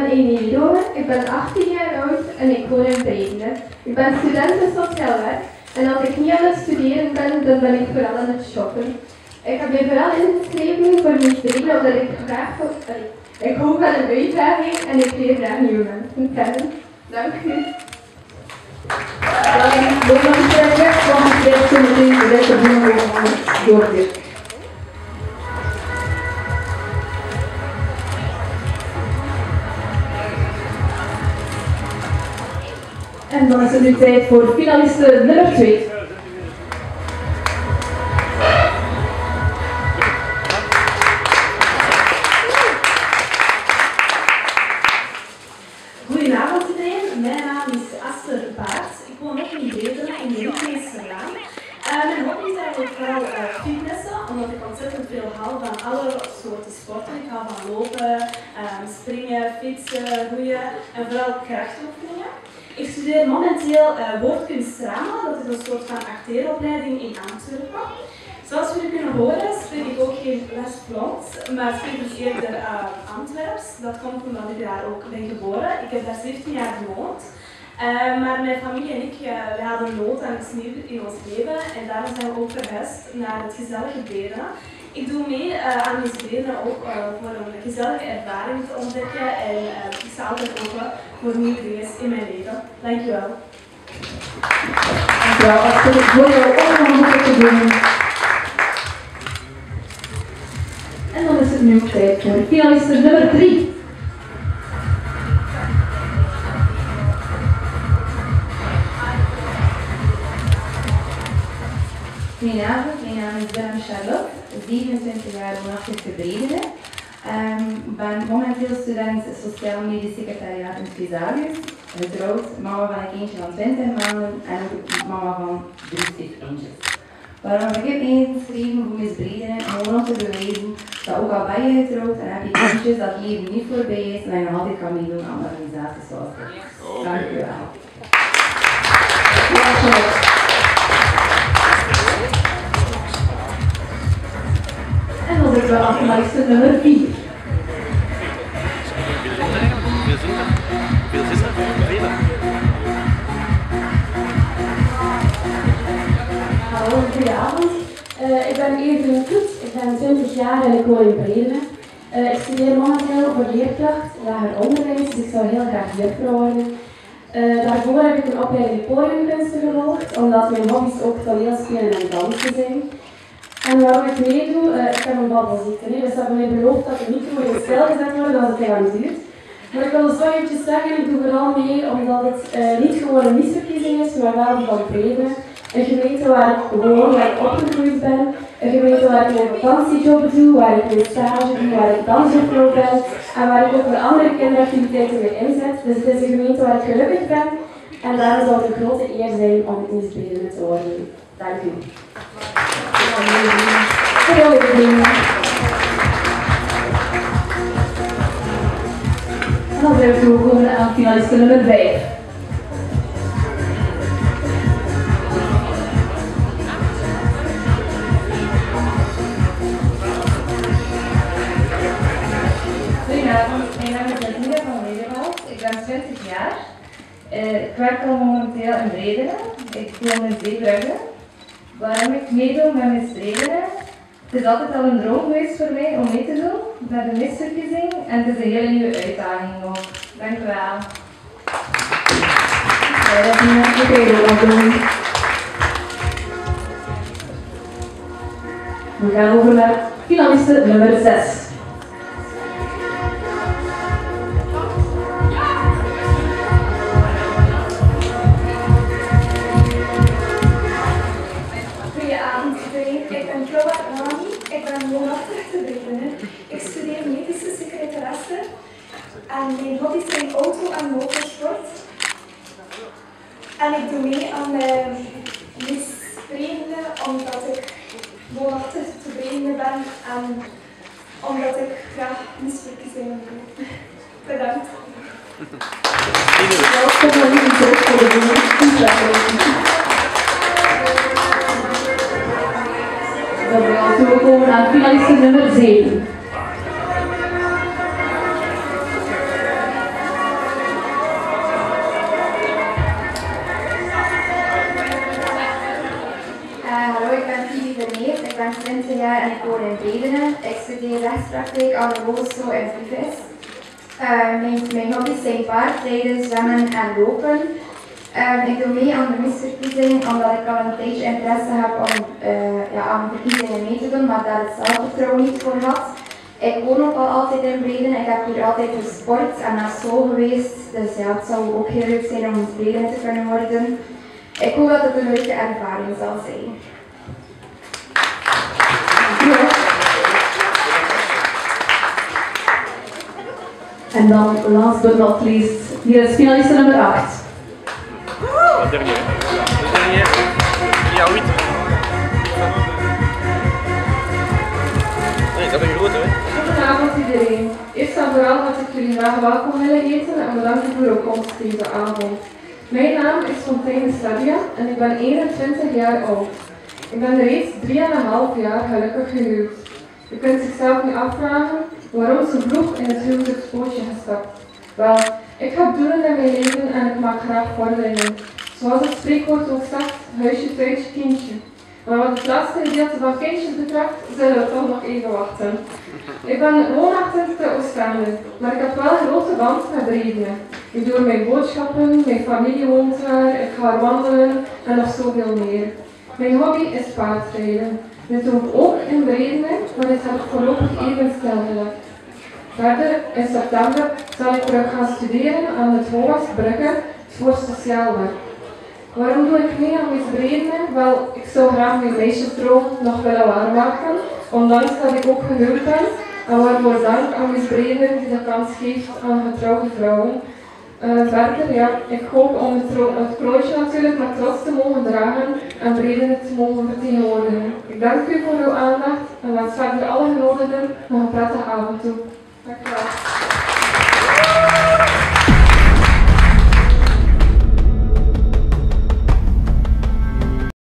ben Amy Romer, ik ben 18 jaar oud en ik woon in Breiden. Ik ben student in sociaal werk en als ik niet aan het studeren ben, dan ben ik vooral aan het shoppen. Ik heb mij vooral ingeschreven voor Breiden omdat ik graag ik hou van een uitdaging en ik leer graag nieuwe mensen kennen. Dank u. Dan nog een keer van de eerste meteen de rest doorgeven. Dan is het nu tijd voor finaliste nummer 2. Goedenavond iedereen, mijn naam is Aster Baart. Ik woon ook in Bedelen in de Roemeesterlaan. Uh, mijn hobby is eigenlijk vooral uh, fitnessen, omdat ik ontzettend veel hou van alle soorten sporten. Ik hou van lopen, um, springen, fietsen, roeien en vooral krachtoefeningen. Ik studeer momenteel uh, woordkunst drama, dat is een soort van acteeropleiding in Antwerpen. Zoals jullie kunnen horen spreek ik ook geen West-Vlaams, maar spreek dus eerder uh, Antwerps. Dat komt omdat ik daar ook ben geboren. Ik heb daar 17 jaar gewoond. Uh, maar mijn familie en ik, we hadden nood aan iets nieuws in ons leven en daarom zijn we ook verhuisd naar het gezellige Beren. Ik doe mee uh, aan deze Beren ook voor een gezellige ervaring te ontdekken en ik sta altijd open voor nieuwe dingen in mijn leven. Dankjewel. Dankjewel, Astrid. Ik wil jou ongelooflijk te doen. En dan is het nu tijd voor finaliste nummer 3. Goedenavond, mijn naam is Charlotte, 27 jaar woonachtig te Bredene. Um, ik ben momenteel student Sociaal-Medisch Secretariaat in Visarius, getrouwd, mama van een kindje van 20 maanden en ook mama van drie stiefkindjes. Waarom heb ik ingeschreven voor gewoon om te bewijzen dat ook al ben je getrouwd en heb je kindjes dat leven niet voorbij is en je nog altijd kan meedoen aan organisaties zoals dit. Dank u wel. Finaliste nummer 4. Hallo, goedenavond. Uh, ik ben Evelien Koets, ik ben 20 jaar en ik woon in Bremen. Uh, ik studeer momenteel voor leerkracht, lager onderwijs, dus ik zou heel graag juffrouw worden. Uh, daarvoor heb ik een opleiding podiumkunsten gevolgd, omdat mijn hobby's ook toneelspelen en dansen zijn. En waarom ik meedoe, uh, ik heb een babbelziekte, nee, dus dat hebben beloofd dat de micro in stijl gezet wordt als het duurt. Maar ik wil dus eventjes zeggen, ik doe vooral mee omdat het uh, niet gewoon een misverkiezing is, maar wel van Bremen. Een gemeente waar ik woon, waar ik opgegroeid ben. Een gemeente waar ik mijn vakantiejob doe, waar ik mijn stage doe, waar ik dansjuffrouw ben. En waar ik ook voor andere kinderactiviteiten mee inzet. Dus het is een gemeente waar ik gelukkig ben. En daarom zou het een grote eer zijn om inspirerend te worden. Dank u. En dan zijn we toegekomen aan finaliste nummer 5. Goedenavond, mijn naam is Nadine van Nederland. Ik ben 20 jaar. Uh, ik werk al momenteel in Bredene. Ik woon in Zeebrugge. Waarom ik meedoe met Miss Bredene? Het is altijd al een droom geweest voor mij om mee te doen met de misverkiezing en het is een hele nieuwe uitdaging ook. Dank u wel. We gaan over naar finaliste nummer 6. En mijn hobby's zijn auto- en motorsport. En ik doe mee aan de Miss Bredene omdat ik woonachtig te Bredene ben en omdat ik graag misverkiezingen doe. Bedankt. Welkom aan jullie terug voor de Dan zijn we toegekomen aan finaliste nummer 7. Woon in Bredene. Ik studeer rechtspraktijk aan de Hogeschool in Vives. Uh, mijn, mijn hobby's zijn paardrijden, zwemmen en lopen. Uh, ik doe mee aan de misverkiezing omdat ik al een tijdje interesse heb om uh, ja, aan verkiezingen mee te doen, maar daar het zelfvertrouwen niet voor had. Ik woon ook al altijd in Breden. Ik heb hier altijd gesport en naar school geweest. Dus ja, het zou ook heel leuk zijn om in Breden te kunnen worden. Ik hoop dat het een leuke ervaring zal zijn. En dan, last but not least, hier is finaliste nummer 8. Le dernier. Le dernier. Il y a 8. Nee, dat is een grote, hè? Goedenavond iedereen. Eerst en vooral had ik jullie graag welkom willen heten en bedanken voor uw komst deze avond. Mijn naam is Fontijn Sadia en ik ben 21 jaar oud. Ik ben reeds 3,5 jaar gelukkig gehuwd. U kunt zichzelf nu afvragen waarom zo vroeg in het huwelijkspootje gestapt. Wel, ik heb doelen in mijn leven en ik maak graag vorderingen. Zoals het spreekwoord ook zegt, huisje, thuisje, kindje. Maar wat het laatste gedeelte van kindjes betreft, zullen we toch nog even wachten. Ik ben woonachtig te Oostende, maar ik heb wel een grote band met Bredene. Ik doe mijn boodschappen, mijn familie woont daar, ik ga wandelen en nog zoveel meer. Mijn hobby is paardrijden. Dit ik ook in Bredene, maar dit heb voorlopig even stilgelegd. Verder, in september, zal ik terug gaan studeren aan het HOAS Brugge voor sociaal werk. Waarom doe ik mee aan misbredenen? Wel, ik zou graag mijn meisjesdroom nog willen waarmaken, ondanks dat ik ook gehuwd ben. En waarvoor dank aan misbredenen die de kans geeft aan getrouwde vrouwen. Uh, verder, ja, ik hoop om het, het natuurlijk met trots te mogen dragen en Bredenen te mogen vertegenwoordigen. Ik dank u voor uw aandacht en wens verder alle genodigden nog een prettige avond toe. Dank u wel.